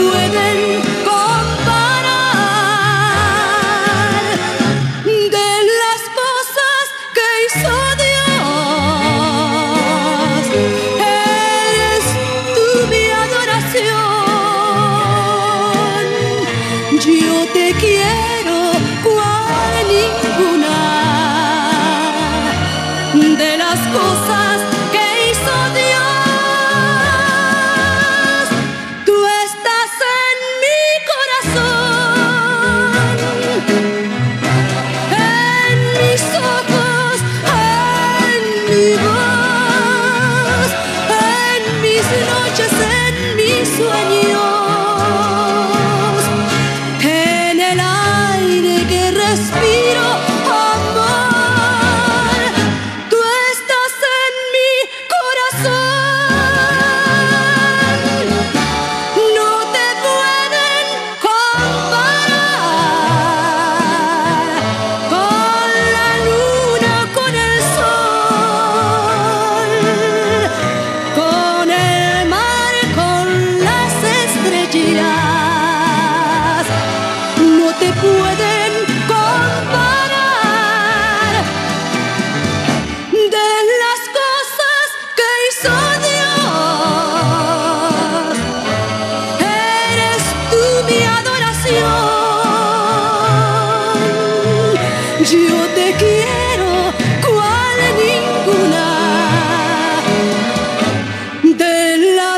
pueden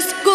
just go.